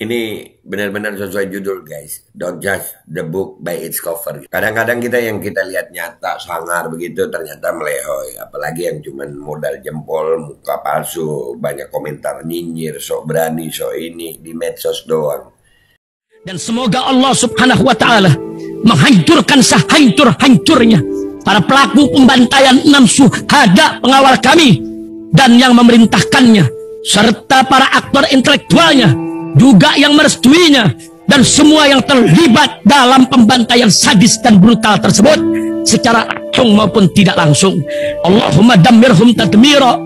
ini benar-benar sesuai judul guys. Don't judge the book by its cover. Kadang-kadang kita yang kita lihat nyata sangar begitu ternyata melehoy. Apalagi yang cuman modal jempol, muka palsu, banyak komentar nyinyir, sok berani, sok ini di medsos doang. Dan semoga Allah subhanahu wa ta'ala menghancurkan sehancur-hancurnya para pelaku pembantaian enam suhada pengawal kami dan yang memerintahkannya serta para aktor intelektualnya juga yang merestuinya dan semua yang terlibat dalam pembantaian sadis dan brutal tersebut secara langsung maupun tidak langsung. Allahumma dammirhum tadmira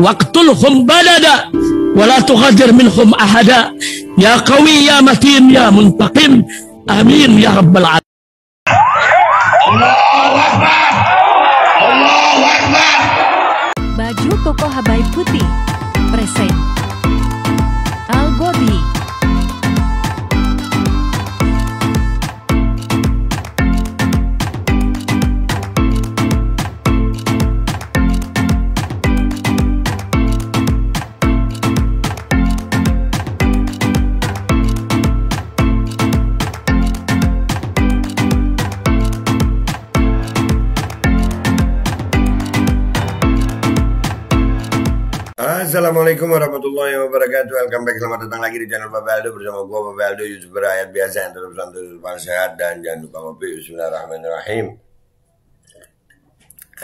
waqtulhum balada wala tughadir minhum ahada. Ya qawi ya matin ya muntaqim amin ya rabbal alamin Assalamualaikum warahmatullahi wabarakatuh. Welcome back, selamat datang lagi di channel Bapak Aldo Bersama gue Bapak Aldo, youtuber rakyat biasa Yang terus santai, tetap sehat Dan jangan lupa ngopi, bismillahirrahmanirrahim.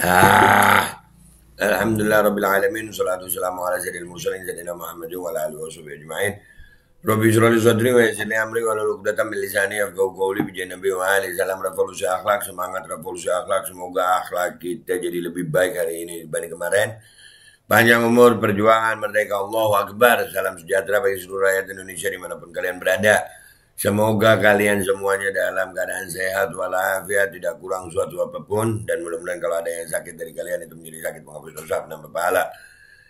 Ah. Alhamdulillah Rabbil Alamin. Salatu wassalamu ala sayyidil mursalin Sayyidina Muhammad wa ala alihi wa ajma'in. Rabbi surali sadri wa yassirli amri wa lalu uqdatan min lisani yafqahu qawli bi Nabi wa ali salam revolusi akhlak semangat revolusi akhlak. Semoga akhlak kita jadi lebih baik hari ini dibanding kemarin Panjang umur, perjuangan, merdeka Allah Akbar. Salam sejahtera bagi seluruh rakyat Indonesia di mana pun kalian berada. Semoga kalian semuanya dalam keadaan sehat walafiat, tidak kurang suatu apa pun. Dan mudah-mudahan kalau ada yang sakit dari kalian itu menjadi sakit menghapus dosa, menambah pahala.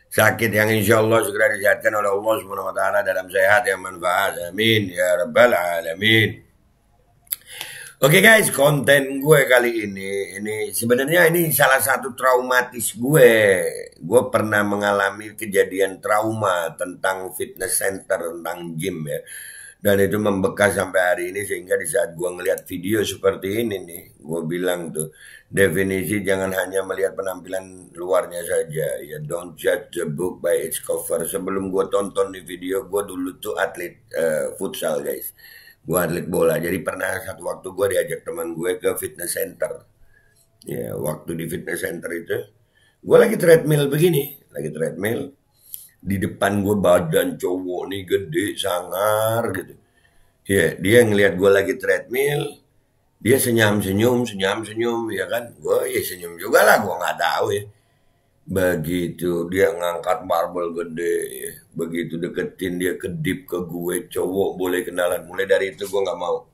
Sakit yang insya Allah segera disehatkan oleh Allah Taala dalam sehat yang manfaat. Amin ya rabbal alamin. Oke okay guys, konten gue kali ini ini sebenarnya ini salah satu traumatis gue. Gue pernah mengalami kejadian trauma tentang fitness center, tentang gym ya. Dan itu membekas sampai hari ini sehingga di saat gue ngeliat video seperti ini nih, gue bilang tuh definisi jangan hanya melihat penampilan luarnya saja ya. Don't judge the book by its cover. Sebelum gue tonton di video, gue dulu tuh atlet uh, futsal guys gue atlet bola. Jadi pernah satu waktu gue diajak teman gue ke fitness center. Ya waktu di fitness center itu gue lagi treadmill begini. Lagi treadmill. Di depan gue badan cowok nih gede sangar gitu. Ya dia ngelihat gue lagi treadmill dia senyum senyum senyum senyum ya kan? Gue ya senyum juga lah gue nggak tahu ya. Begitu dia ngangkat marble gede ya. Begitu deketin dia kedip ke gue cowok boleh kenalan. Mulai dari itu gue nggak mau.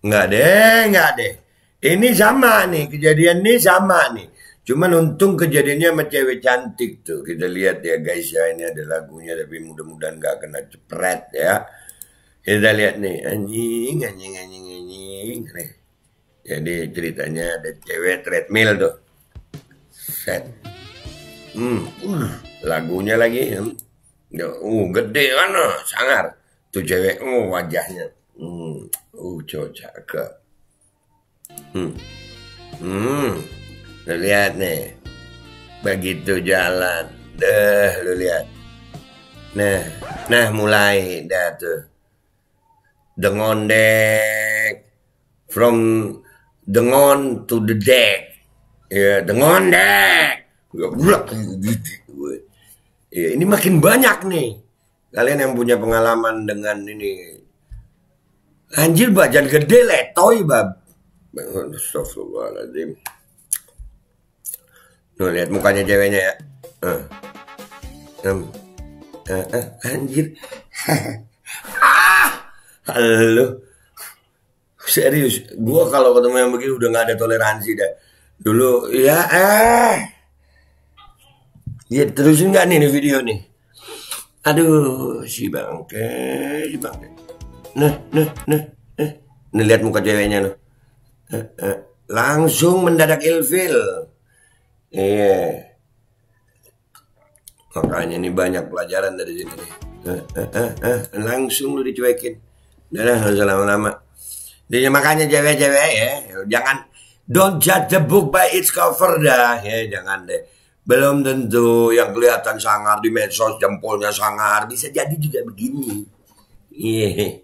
Nggak deh nggak deh. Ini sama nih kejadian ini sama nih. Cuman untung kejadiannya sama cewek cantik tuh. Kita lihat ya guys ya ini ada lagunya tapi mudah-mudahan nggak kena cepret ya. Kita lihat nih anjing anjing anjing anjing. Nih. Jadi ceritanya ada cewek treadmill tuh. Set. Hmm, uh, lagunya lagi. Hmm. Uh, gede kan, uh, sangar. Tuh cewek, uh, wajahnya. Hmm, uh, cakep. Hmm, hmm, lu lihat nih. Begitu jalan, deh, lu lihat. Nah, nah mulai dah tuh. Dengon dek. From dengon to the deck ya dengan dek gitu ya ini makin banyak nih. Kalian yang punya pengalaman dengan ini. Anjir bajan gede letoy bab. Astagfirullahaladzim. Nuh lihat mukanya ceweknya ya. Uh. Um. Anjir. Ah! Halo. Serius gua kalau ketemu yang begini udah nggak ada toleransi dah. Dulu ya eh. Ya terusin nggak nih, nih video nih? Aduh, si bangke, si bangke. Nah, nah, nah, eh. Nih lihat muka ceweknya loh. Eh, eh. Langsung mendadak ilfil. Iya. Makanya ini banyak pelajaran dari sini. Eh, eh, eh, eh, langsung lu dicuekin. Udah usah lama-lama. Jadi makanya cewek-cewek ya, jangan don't judge the book by its cover dah ya, jangan deh. Belum tentu yang kelihatan sangar di medsos jempolnya sangar bisa jadi juga begini. Iya.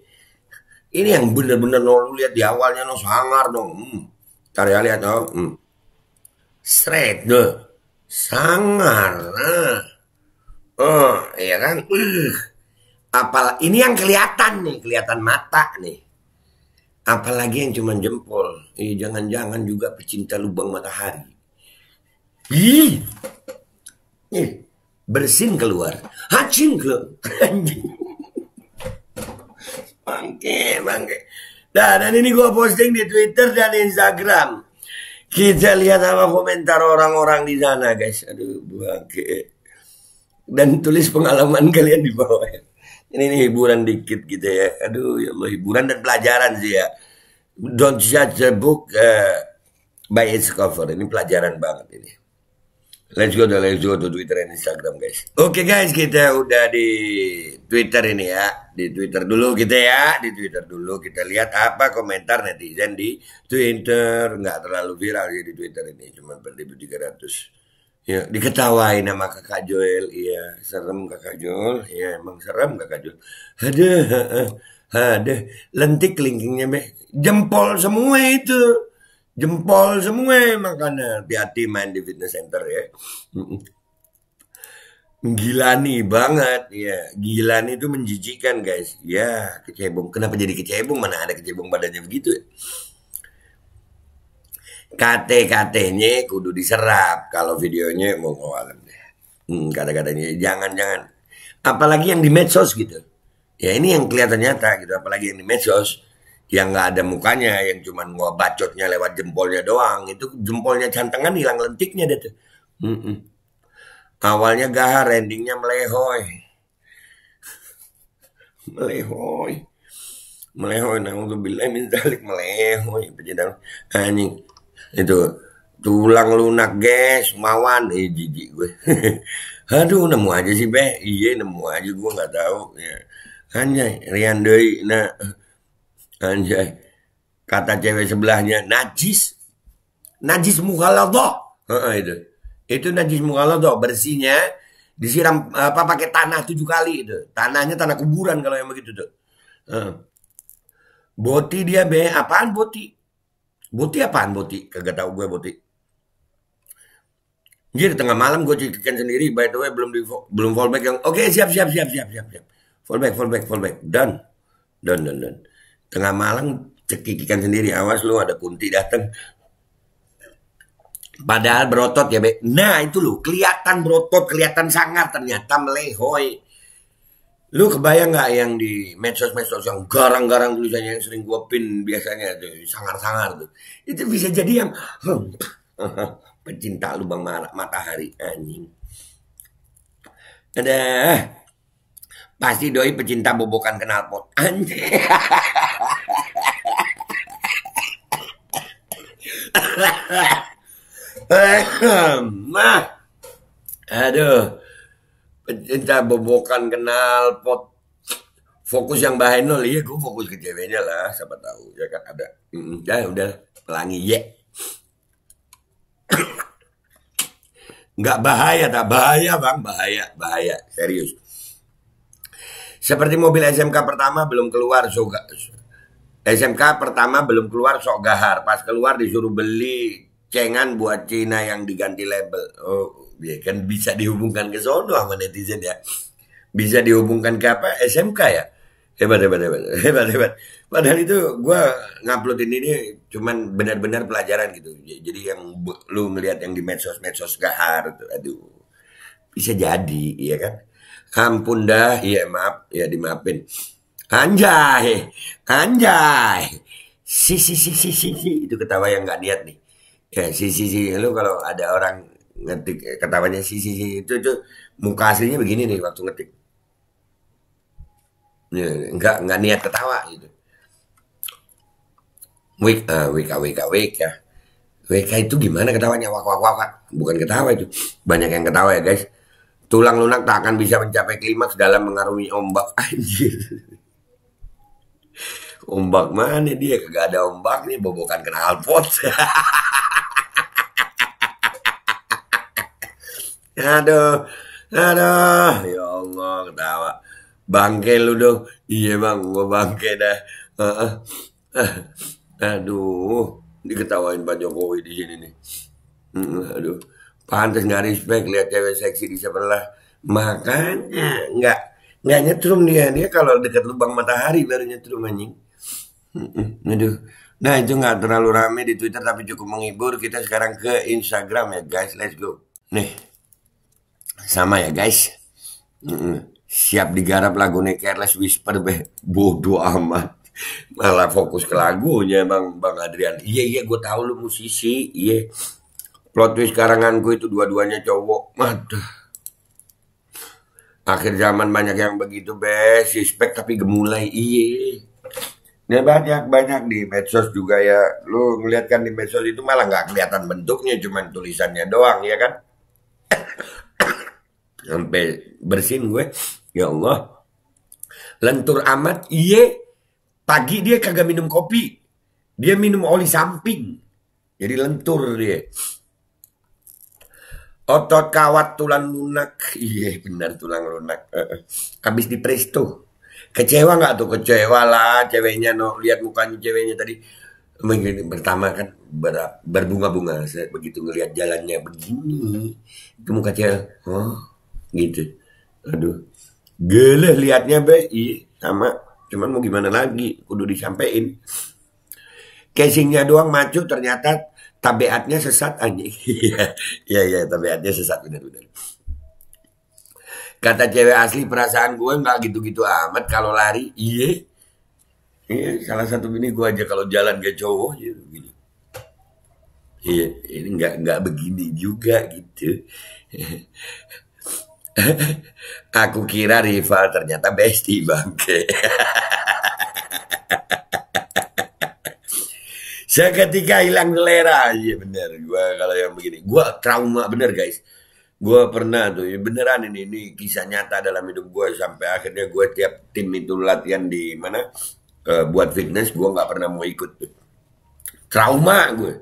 Ini yang bener-bener no, lu lihat di awalnya no sangar dong. Hmm. Ntar ya lihat no. Hmm. Straight tuh. Sangar. Nah. Oh, iya kan? Uh. Apal ini yang kelihatan nih, kelihatan mata nih. Apalagi yang cuma jempol. Eh, jangan-jangan juga pecinta lubang matahari. Ih. Ih, bersin keluar. Hacin keluar. Bangke, bangke. Nah, dan ini gua posting di Twitter dan Instagram. Kita lihat apa komentar orang-orang di sana, guys. Aduh, bangke. Dan tulis pengalaman kalian di bawah ya. Ini, ini hiburan dikit gitu ya. Aduh, ya Allah, hiburan dan pelajaran sih ya. Don't judge a book uh, by its cover. Ini pelajaran banget ini. Let's go, let's go to Twitter dan Instagram guys. Oke okay, guys, kita udah di Twitter ini ya. Di Twitter dulu kita ya. Di Twitter dulu kita lihat apa komentar netizen di Twitter. Nggak terlalu viral ya di Twitter ini. Cuma 4.300. Ya, diketawain sama kakak Joel. Iya, serem kakak Joel. Iya, emang serem kakak Joel. Ada, ada. Lentik kelingkingnya, be. Jempol semua itu. Jempol semua makanya. Hati-hati main di fitness center ya. Gila nih banget ya. Gila nih itu menjijikan guys. Ya, kecebong. Kenapa jadi kecebong? Mana ada kecebong badannya begitu ya? KT-KT-nya kudu diserap kalau videonya mau ngawalan deh. Hmm, kata-katanya jangan-jangan. Apalagi yang di medsos gitu. Ya ini yang kelihatan nyata gitu. Apalagi yang di medsos yang nggak ada mukanya, yang cuman gua bacotnya lewat jempolnya doang. Itu jempolnya cantengan hilang lentiknya deh tuh. Hmm -mm. Awalnya gahar, endingnya melehoy. melehoy. Melehoy, namun bilang minta melehoy. Pejalan anjing itu tulang lunak guys mawan eh jijik gue aduh nemu aja sih be iya nemu aja gue nggak tahu ya anjay nah anjay kata cewek sebelahnya najis najis mukhaladzah uh, itu itu najis mukhaladzah bersihnya disiram apa pakai tanah tujuh kali itu tanahnya tanah kuburan kalau yang begitu tuh uh. boti dia be apaan boti Boti apaan boti? Kagak tahu gue boti. Jadi tengah malam gue cekikan sendiri. By the way belum di belum fallback yang oke okay, siap siap siap siap siap siap. Fallback fallback fallback done done done done. Tengah malam cekikan sendiri. Awas lu ada kunti datang. Padahal berotot ya, Be. Nah, itu loh, kelihatan berotot, kelihatan sangat ternyata melehoy. Lu kebayang nggak yang di medsos-medsos yang garang-garang tulisannya yang sering gua pin biasanya tuh sangar-sangar tuh. Itu bisa jadi yang pecinta lubang matahari anjing. Ada pasti doi pecinta bobokan knalpot anjing. nah, aduh. Pecinta bobokan kenal pot. Fokus yang bahain nol. Iya gue fokus ke ceweknya lah. Siapa tahu. Ya kan ada. Ya udah. Pelangi ya nggak bahaya tak bahaya bang. Bahaya bahaya. Serius seperti mobil SMK pertama belum keluar sok SMK pertama belum keluar sok gahar. Pas keluar disuruh beli cengan buat Cina yang diganti label. Oh ya kan bisa dihubungkan ke sono sama netizen ya. Bisa dihubungkan ke apa? SMK ya? Hebat hebat hebat. Hebat hebat. Padahal itu gue nguploadin ini cuman benar-benar pelajaran gitu. Jadi yang lu ngelihat yang di medsos medsos gahar aduh. Bisa jadi iya kan ampun dah. Iya maaf. Ya dimaafin. Anjay anjay si si si si si, si. itu ketawa yang nggak niat nih. Ya si si si. Lu kalau ada orang ngetik eh, ketawanya si si si. Itu itu muka aslinya begini nih waktu ngetik. Ya, nggak nggak niat ketawa gitu. Wik uh, wik wik wik ya. WK itu gimana ketawanya? Wak wak wak. Bukan ketawa itu. Banyak yang ketawa ya guys Tulang lunak tak akan bisa mencapai klimaks dalam mengarungi ombak. Anjir. Ombak mana dia? Kagak ada ombak nih, bobokan kena alpot. aduh, aduh, ya Allah ketawa. Bangke lu dong. Iya bang, gua bangke dah. Uh, uh, aduh, diketawain Pak Jokowi di sini nih. Uh, aduh. Pantes nggak respect lihat cewek seksi di sebelah. Makanya nggak nggak nyetrum dia dia kalau dekat lubang matahari baru nyetrum anjing. Aduh. Nah itu nggak terlalu rame di Twitter tapi cukup menghibur. Kita sekarang ke Instagram ya guys. Let's go. Nih. Sama ya guys. Siap digarap lagunya Careless Whisper be. Bodoh amat. Malah fokus ke lagunya Bang Bang Adrian. Iya iya gue tahu lu musisi. Iya. Plot twist karanganku itu dua-duanya cowok. Aduh. Akhir zaman banyak yang begitu, be. Suspek tapi gemulai. Iya. Nah banyak banyak di medsos juga ya. Lu ngeliat kan di medsos itu malah nggak kelihatan bentuknya, cuman tulisannya doang ya kan. Sampai bersin gue. Ya Allah. Lentur amat. Iya. Pagi dia kagak minum kopi. Dia minum oli samping. Jadi lentur dia. Otot kawat tulang lunak. Iya benar tulang lunak. Habis di presto. Kecewa nggak tuh? Kecewa lah ceweknya no. Lihat mukanya ceweknya tadi. Pertama kan ber, berbunga-bunga. Begitu ngelihat jalannya begini. Itu muka cewek. Oh gitu. Aduh. Geleh liatnya be. Iya sama. Cuman mau gimana lagi. Kudu disampaikan. Casingnya doang maju ternyata tabiatnya sesat anjing. Iya, iya, iya, tabiatnya sesat benar-benar. Kata cewek asli perasaan gue nggak gitu-gitu amat kalau lari. Iya. Iya, salah satu ini gue aja kalau jalan gak cowok ya begini. Iya, ini nggak nggak begini juga gitu. Aku kira rival ternyata bestie bangke. Seketika hilang selera. Iya bener. Gue kalau yang begini. Gue trauma bener guys. Gue pernah tuh. Ya beneran ini. Ini kisah nyata dalam hidup gue. Sampai akhirnya gue tiap tim itu latihan di mana. Uh, buat fitness. Gue gak pernah mau ikut. Tuh. Trauma gue.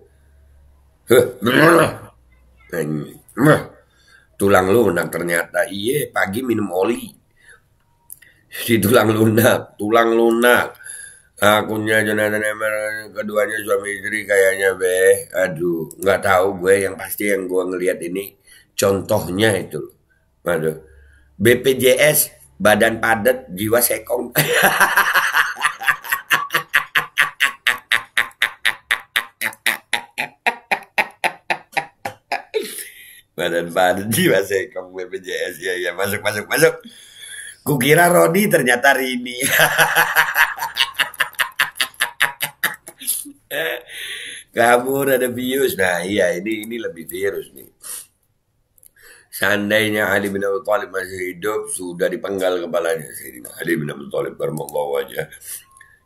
Tulang lunak ternyata. Iya pagi minum oli. Si tulang lunak. Tulang lunak Akunya Jonathan Emmer keduanya suami istri kayaknya be. Aduh nggak tahu gue yang pasti yang gue ngelihat ini contohnya itu aduh. BPJS badan padat jiwa sekong. Badan padat jiwa sekong BPJS ya ya masuk masuk masuk. Kukira Rodi ternyata Rini kabur ada virus. Nah iya ini ini lebih virus nih. Seandainya Ali bin Abi Thalib masih hidup, sudah dipenggal kepalanya. Sayyidina Ali bin Abi Thalib bermembawa aja.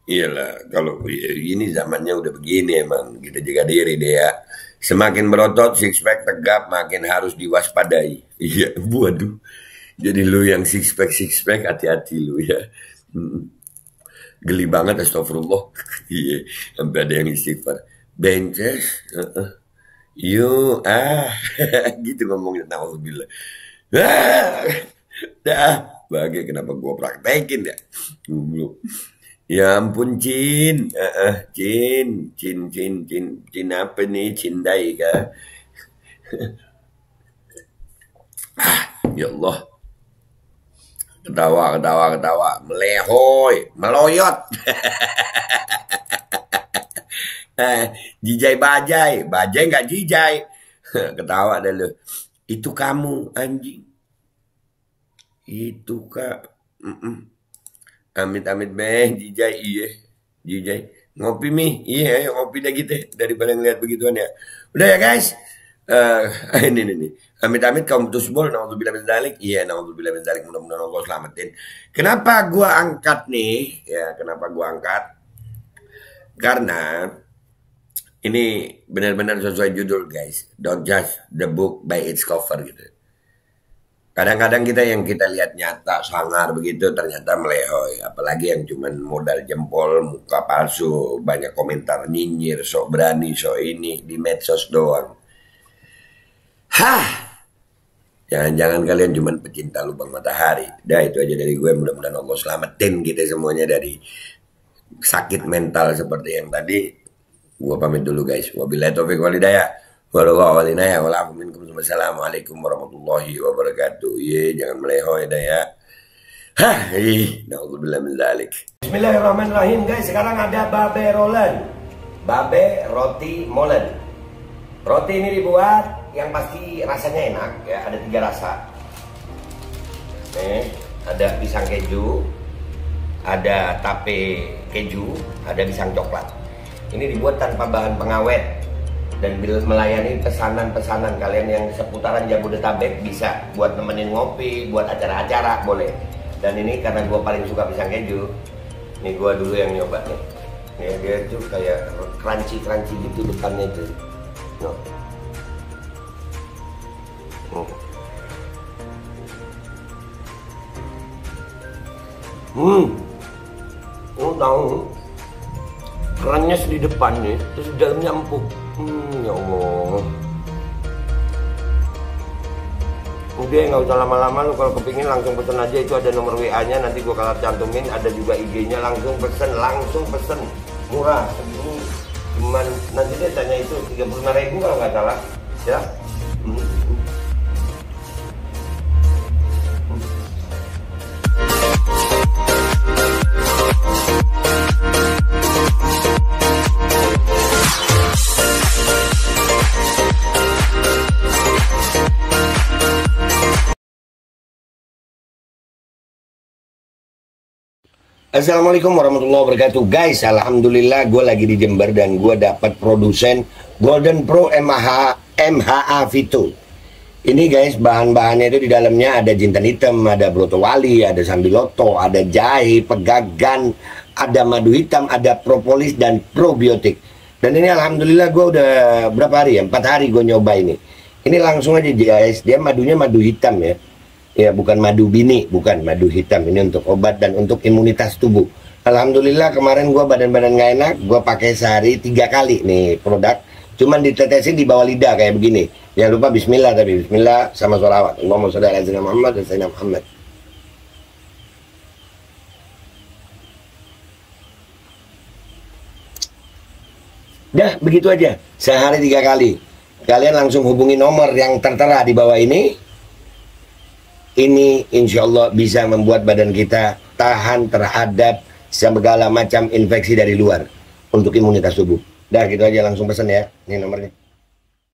Iyalah, kalau ini zamannya udah begini emang. Kita jaga diri deh ya. Semakin berotot, six pack tegap, makin harus diwaspadai. Iya, waduh. Jadi lu yang six pack, six pack, hati-hati lu ya. Geli banget astagfirullah. Iya, sampai ada yang istighfar bences you ah gitu ngomongnya bilang ah dah bagai kenapa gua praktekin ya? Dulu ya ampun Cin uh, uh, Cin Cin Cin Cin Cin apa nih? Cindai kah? Ah ya Allah. Ketawa ketawa ketawa. Melehoy meloyot jijai bajai, bajai nggak jijai. Ketawa deh lu. Itu kamu anjing. Itu kak. Amit-amit beh, jijai iya. Jijai. Ngopi mi, iya ngopi dah gitu daripada ngeliat begituan ya. Udah ya guys. Uh, ini nih nih. Amit-amit kaum tusbol, naudzubillah min dzalik. Iya, naudzubillah min dzalik. Mudah-mudahan Allah selamatin. Kenapa gua angkat nih? Ya, kenapa gua angkat? Karena ini benar-benar sesuai judul guys. Don't judge the book by its cover gitu. Kadang-kadang kita yang kita lihat nyata sangar begitu ternyata melehoy. Apalagi yang cuman modal jempol, muka palsu, banyak komentar nyinyir, sok berani, sok ini di medsos doang. Hah, jangan-jangan kalian cuman pecinta lubang matahari. Dah itu aja dari gue. Mudah-mudahan Allah selamatin kita semuanya dari sakit mental seperti yang tadi. Gue pamit dulu guys. Wabillahi taufiq walidayah. Wassalamualaikum warahmatullahi wabarakatuh. Ye, jangan melehoy dah ya. Hah, ih. Bismillahirrahmanirrahim guys. Sekarang ada babe rolen. Babe roti molen. Roti ini dibuat yang pasti rasanya enak ya, ada tiga rasa. Nih, ada pisang keju, ada tape keju, ada pisang coklat. Ini dibuat tanpa bahan pengawet dan bila melayani pesanan-pesanan kalian yang seputaran Jabodetabek bisa buat nemenin ngopi, buat acara-acara boleh. Dan ini karena gue paling suka pisang keju, ini gue dulu yang nyoba nih. Ini dia tuh kayak crunchy-crunchy gitu depannya tuh. No. Hmm. Hmm. Oh, tahu kerannya di depan nih terus dalamnya empuk. Hmm ya Allah. Udah nggak usah lama-lama lu. Kalau kepingin langsung pesen aja. Itu ada nomor WA nya nanti gua kalau cantumin. Ada juga IG nya langsung pesen langsung pesen. Murah. Cuman nanti dia tanya itu 35 ribu kalau nggak salah. Ya? Hmm. Assalamualaikum warahmatullahi wabarakatuh. Guys, Alhamdulillah gue lagi di Jember dan gue dapat produsen Golden Pro MH, MHA Vito. Ini guys, bahan-bahannya itu di dalamnya ada jintan hitam, ada broto wali, ada sambiloto, ada jahe, pegagan, ada madu hitam, ada propolis dan probiotik Dan ini Alhamdulillah gue udah berapa hari ya? Empat hari gue nyoba ini. Ini langsung aja guys, dia madunya madu hitam ya. Ya bukan madu bini bukan madu hitam. Ini untuk obat dan untuk imunitas tubuh. Alhamdulillah kemarin gue badan-badan nggak enak gue pakai sehari tiga kali nih produk. Cuman ditetesin di bawah lidah kayak begini. Jangan lupa Bismillah tapi Bismillah sama sholawat. Allahumma sholli ala Muhammad dan Muhammad Dah begitu aja sehari tiga kali kalian langsung hubungi nomor yang tertera di bawah ini ini insya Allah bisa membuat badan kita tahan terhadap segala macam infeksi dari luar untuk imunitas tubuh. Dah gitu aja langsung pesan ya. Ini nomornya.